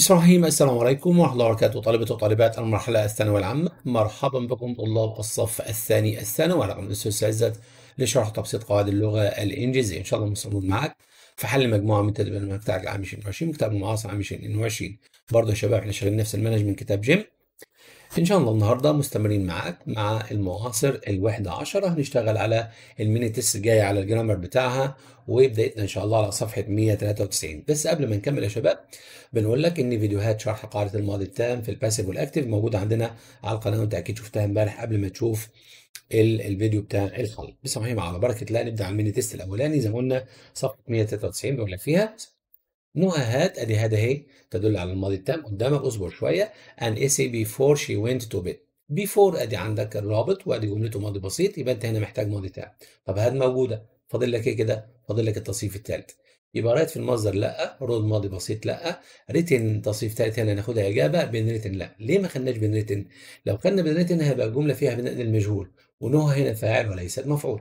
الرحمن الرحيم السلام عليكم ورحمة الله وبركاته. طلبة وطالبات المرحلة الثانوية العامة. مرحبا بكم طلاب الصف الثاني الثانوي على قناة الأستاذ عزت لشرح تبسيط قواعد اللغة الإنجليزية. إن شاء الله مستمرون معاك في حل مجموعة من تدريبات المنهج بتاعك العام 2020 كتاب المعاصر عام 2022 برضه يا شباب إحنا شغالين نفس المنهج من كتاب Gem. إن شاء الله النهاردة مستمرين معاك مع المعاصر الوحدة عشرة هنشتغل على ال mini test الجاية على ال grammar بتاعها وبدايتنا إن شاء الله على صفحة 193 بس قبل ما نكمل يا شباب بنقول لك إن فيديوهات شرح قاعدة الماضي التام في ال passive وال active موجودة عندنا على القناة وأنت أكيد شفتها إمبارح قبل ما تشوف ال- الفيديو بتاع الحل. الله على بركة الله نبدأ على ال mini test الأولاني. زي ما قلنا صفحة 193 بيقول لك فيها نهى had أدي had اهي تدل على الماضي التام قدامك أصبر شوية. An essay before she went to bed. Before أدي عندك الرابط وأدي جملته ماضي بسيط يبقى أنت هنا محتاج ماضي تام. طب had موجودة. فاضل لك إيه كده؟ فاضل لك التصريف الثالث يبقى write في المصدر لا wrote ماضي بسيط لا. written تصريف ثالث هنا ناخدها إجابة been written لا. ليه ما خدناش been written لو خدنا been written هيبقى الجملة فيها بناء المجهول ونهى هنا فاعل وليست مفعول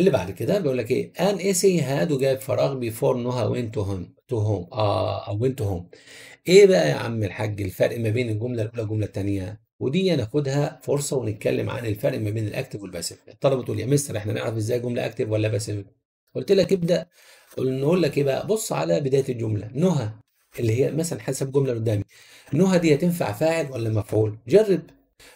اللي بعد كده بيقول لك إيه؟ an essay had وجاب فراغ before نهى went to home to home آه أو went home إيه بقى يا عم الحاج الفرق ما بين الجملة الأولى والجملة الثانية ودي ناخدها فرصة ونتكلم عن الفرق ما بين ال active وال passive الطلبة تقول يا مستر إحنا نعرف إزاي جملة active ولا passive قلت لك ابدأ. نقول لك إيه بقى؟ بص على بداية الجملة. نهى اللي هي مثلا حسب اللي قدامي. نهى دي هتنفع فاعل ولا مفعول؟ جرب.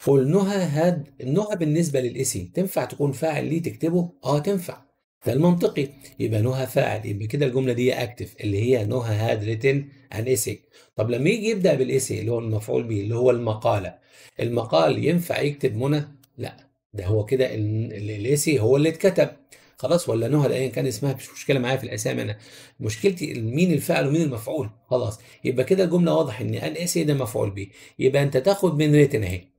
نهى had النهى بالنسبة للاسم. تنفع تكون فاعل ليه تكتبه؟ آه تنفع. ده المنطقي يبقى نهى فاعل. يبقى كده الجملة دي active اللي هي نهى had written an essay طب لما يجي يبدأ بال essay اللي هو المفعول به اللي هو المقالة. المقال ينفع يكتب منى؟ لا. ده هو كده ال essay هو اللي اتكتب. خلاص ولا نهى ايا كان اسمها؟ مش مشكلة معايا في الأسامي أنا. مشكلتي مين الفاعل ومين المفعول؟ خلاص. يبقى كده الجملة واضح إن ان ده مفعول به. يبقى أنت تاخد been written أهي.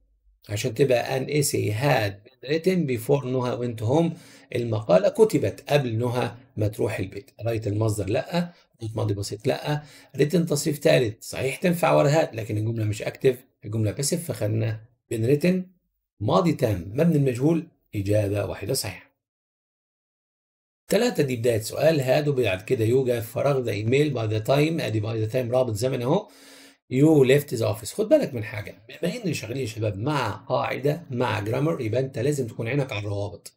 عشان تبقى an essay had been written before نهى went home. المقالة كتبت قبل نهى ما تروح البيت. write المصدر لأ ماضي بسيط لأ. written تصريف ثالث صحيح تنفع ورا had لكن الجملة مش active الجملة passive فخدنا been written. ماضي تام. مبني المجهول. إجابة واحدة صحيحة. ثلاثة دي بداية سؤال. had وبعد كده يوجد فراغ the email by the time أدي by the time رابط زمن أهو. you left the office خد بالك من حاجة. بما ان شغالين يا شباب مع قاعدة مع grammar يبقى أنت لازم تكون عينك على الروابط.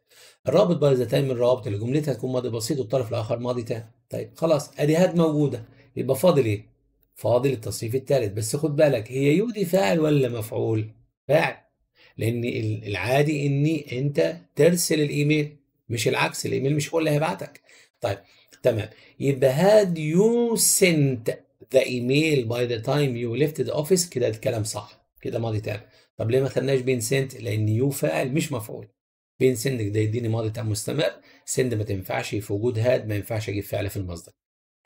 الرابط by the time من الروابط اللي جملتها تكون ماضي بسيط والطرف الآخر ماضي تام طيب خلاص أدي had موجودة. يبقى فاضل إيه؟ فاضل التصريف الثالث بس خد بالك هي you دي فاعل ولا مفعول؟ فاعل. لأن العادي إني أنت ترسل الإيميل مش العكس. الإيميل مش هو اللي هيبعتك. طيب تمام. يبقى had you sent the email by the time you left the office كده الكلام صح كده ماضي تام. طب ليه ما خدناش been sent لأن you فاعل مش مفعول. been sending ده يديني ماضي تام مستمر send ما تنفعش في وجود had ما ينفعش أجيب فعل في المصدر.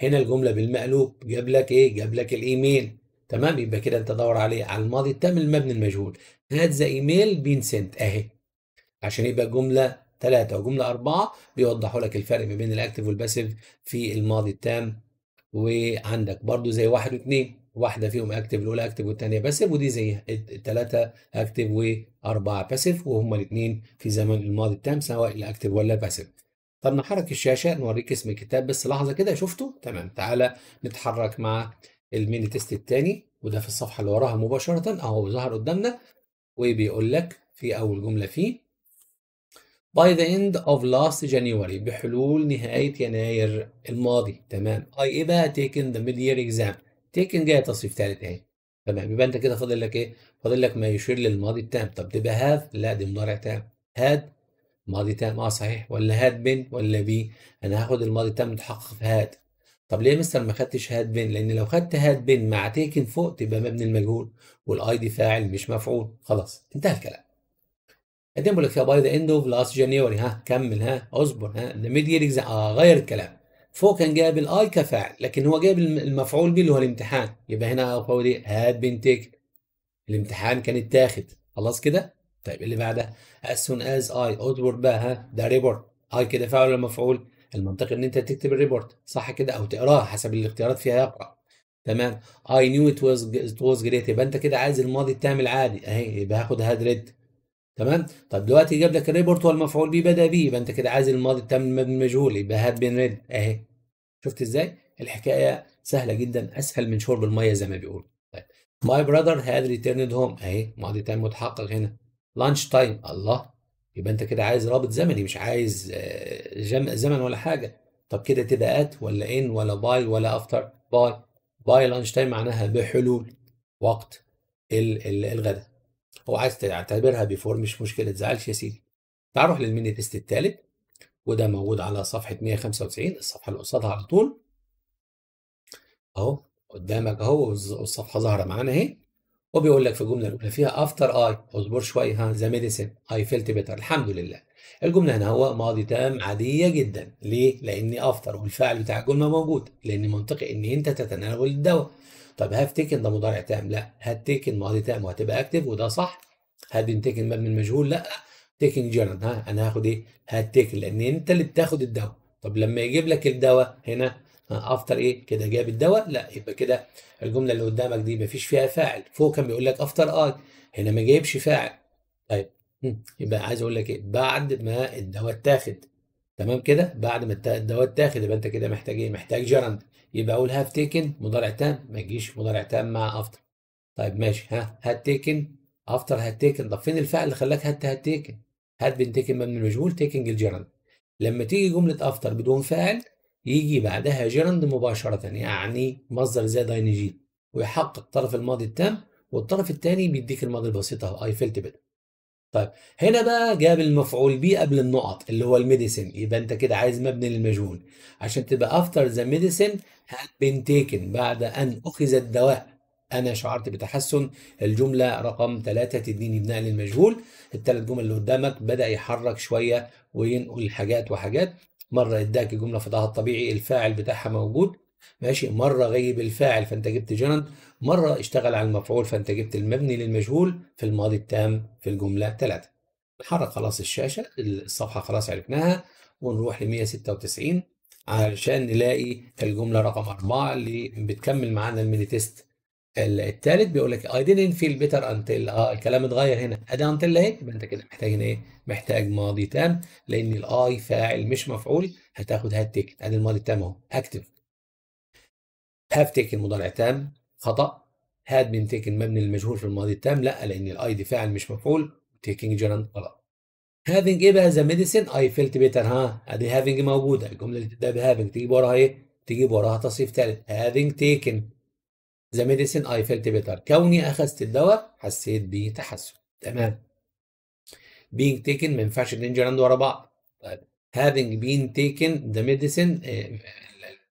هنا الجملة بالمقلوب جاب لك إيه؟ جاب لك الإيميل. تمام؟ يبقى كده أنت دور عليه على الماضي التام المبني المجهول. had the email been sent أهي. عشان يبقى جملة ثلاثة وجملة أربعة بيوضحوا لك الفرق ما بين ال active وال passive في الماضي التام وعندك برضو زي واحد واثنين واحدة فيهم active الأولى active والثانية passive ودي زي الثلاثة active وأربعة passive وهما الاثنين في زمن الماضي التام سواء ال active ولا ال passive طب نحرك الشاشة نوريك اسم الكتاب بس لحظة كده شفته؟ تمام تعالى نتحرك مع ال mini test الثاني وده في الصفحة اللي وراها مباشرة أهو ظهر قدامنا وبيقول لك في أول جملة فيه by the end of last January بحلول نهاية يناير الماضي. تمام. I بقى taken the mid year exam. Taken جاية تصريف ثالث اهي تمام. يبقى أنت كده فاضل لك إيه؟ فاضل لك ما يشير للماضي التام. طب تبقى have لا دي مضارع تام. had ماضي تام. آه صحيح. ولا had been ولا be أنا هاخد الماضي التام متحقق في had طب ليه مستر ما خدتش had been لأن لو خدت had been مع taken فوق تبقى مبني المجهول. وال I دي فاعل مش مفعول. خلاص. انتهى الكلام. بقول لك by the end of last January ها كمل ها اصبر ها the mid آه غير الكلام. فوق كان جايب ال I كفاعل لكن هو جايب المفعول به اللي هو الامتحان. يبقى هنا هو دي had been taken الامتحان كان اتاخد. خلاص كده؟ طيب اللي بعدها as soon as I اصبر بقى ها the report I كده فاعل ولا مفعول؟ المنطقي إن أنت تكتب ال report صح كده؟ أو تقراه حسب الاختيارات فيها يقرأ. تمام. I knew it was it was great. يبقى أنت كده عايز الماضي التام العادي أهي يبقى هاخد had read تمام؟ طب دلوقتي جاب لك ال report والمفعول به بدأ بيه يبقى انت كده عايز الماضي التام المبني المجهول يبقى had been read اهي. شفت إزاي؟ الحكاية سهلة جدا اسهل من شرب المية زي ما بيقولوا. طيب my brother had returned home اهي ماضي تام متحقق هنا. lunch time الله يبقى انت كده عايز رابط زمني مش عايز آه، جم... زمن ولا حاجة. طب كده تبقى at ولا in ولا by ولا after by by lunch time معناها بحلول وقت ال- ال- الغداء. هو عايز تعتبرها before مش مشكلة تزعلش يا سيدي. تعال لل mini test الثالث وده موجود على صفحة 195 الصفحة اللي قصادها على طول. أهو قدامك أهو والصفحة ظاهرة معانا أهي. وبيقول لك في الجملة الأولى فيها after I اصبر شوية ها the medicine I felt better الحمد لله. الجملة هنا هو ماضي تام عادية جدا. ليه؟ لأني after والفعل بتاع الجملة موجود لأن منطقي إن أنت تتناول الدواء. طب have taken ده مضارع تام؟ لا. had taken ماضي تام وهتبقى active وده صح؟ taken مبني المجهول؟ لا. taking gerund ها أنا هاخد إيه؟ had taken؟ لأن أنت اللي بتاخد الدواء. طب لما يجيب لك الدواء هنا after إيه؟ كده جاب الدواء؟ لا. يبقى كده الجملة اللي قدامك دي مفيش فيها فاعل. فوق كان بيقول لك after I هنا ما جايبش فاعل. طيب. يبقى عايز أقول لك إيه؟ بعد ما الدواء اتاخد. تمام كده؟ بعد ما الدواء اتاخد يبقى انت كده محتاج إيه؟ محتاج gerund يبقى أقول have taken مضارع تام ما يجيش مضارع تام مع after طيب ماشي ها؟ had taken after had taken طب فين الفعل اللي خلاك had had taken had been taken مبني المجهول taking ال gerund لما تيجي جملة after بدون فاعل يجي بعدها gerund مباشرة يعني مصدر زائد ing ويحقق الطرف الماضي التام والطرف الثاني بيديك الماضي البسيط أهو. I felt better طيب هنا بقى جاب المفعول به قبل النقط اللي هو ال medicine. يبقى انت كده عايز مبني للمجهول. عشان تبقى after the medicine had been taken بعد أن أخذ الدواء. أنا شعرت بتحسن الجملة رقم ثلاثة تديني بناء للمجهول. الثلاث جمل اللي قدامك بدأ يحرك شوية وينقل حاجات وحاجات. مرة اداك الجمله في الطبيعي الفاعل بتاعها موجود. ماشي. مرة غيب الفاعل فانت جبت جنرال مرة اشتغل على المفعول فأنت جبت المبني للمجهول في الماضي التام في الجملة ثلاثة نحرك خلاص الشاشة الصفحة خلاص عرفناها ونروح ل 196 علشان نلاقي الجملة رقم أربعة اللي بتكمل معانا ال mini test الثالث بيقول لك I didn't feel better until آه الكلام اتغير هنا. أدي until أهي يبقى أنت كده محتاج إيه؟ محتاج ماضي تام لأن ال I فاعل مش مفعول هتاخد had taken أدي الماضي التام أهو active have taken مضارع تام خطأ. had been taken مبني للمجهول في الماضي التام لا لأن ال I دي فاعل مش مفعول taking gerund غلط. having إيه بقى؟ the medicine I felt better ها أدي having موجودة. الجملة اللي تبدا ب having تجيب وراها إيه؟ تجيب وراها تصريف ثالث having taken. the medicine I felt better كوني أخذت الدواء حسيت بتحسن. تمام. being taken ما ينفعش اتنين gerund ورا بعض. طيب. having been taken the medicine آه،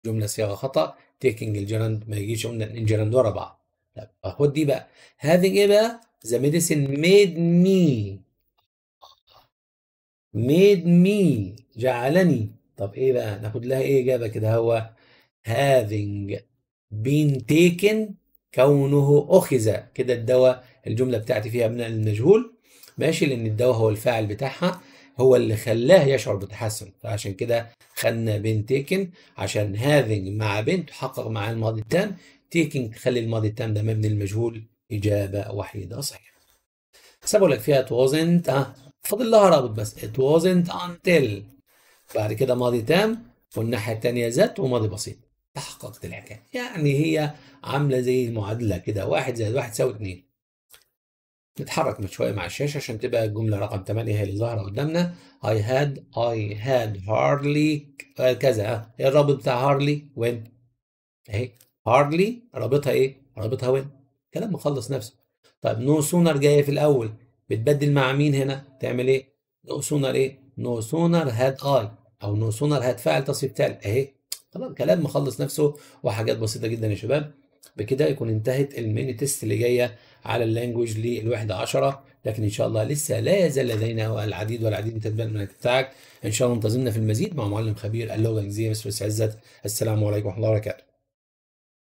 الجملة صياغة خطأ. Taking ال gerund ما يجيش قلنا اتنين ورا بعض. طب خد دي بقى. having إيه بقى؟ The medicine made me. Made me. جعلني. طب إيه بقى؟ ناخد لها إيه إجابة كده؟ هو having been taken كونه أخذ. كده الدواء الجملة بتاعتي فيها بناء المجهول ماشي لأن الدواء هو الفاعل بتاعها. هو اللي خلاه يشعر بتحسن فعشان كده خدنا بين تيكن عشان having مع بين تحقق مع الماضي التام. تيكن تخلي الماضي التام ده مبني المجهول إجابة وحيدة صحيحه سابوا لك فيها wasn't آه فاضل لها رابط بس. it until بعد كده ماضي تام والناحية الثانية ذات وماضي بسيط. تحققت الحكاية. يعني هي عاملة زي المعادله كده واحد زائد واحد يساوي اتنين. نتحرك من شوية مع الشاشة عشان تبقى الجملة رقم 8 هي اللي ظاهرة قدامنا. Had I had hardly آه، كذا إيه الرابط بتاع هارلي وين اهي. هارلي رابطها إيه؟ رابطها وين كلام مخلص نفسه. طيب no sooner جاية في الأول بتبدل مع مين هنا؟ تعمل إيه؟ no sooner إيه؟ no sooner had I أو no sooner had فاعل تصريف تالت. اهي. طبعا كلام مخلص نفسه وحاجات بسيطة جدا يا شباب. بكده يكون انتهت ال mini test اللي جاية على ال language للوحده 10 لكن إن شاء الله لسه لا يزال لدينا العديد والعديد من المنهج بتاعك. إن شاء الله انتظرنا في المزيد مع معلم خبير اللغة الإنجليزية مستر عزت السلام عليكم ورحمة الله وبركاته.